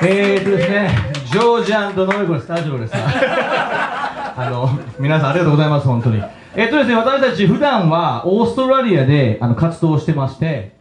えーとですね、ジョージアンドノイコでスタジオです あの、皆さんありがとうございます、本当に。えっとですね、私たち普段はオーストラリアであの活動してまして、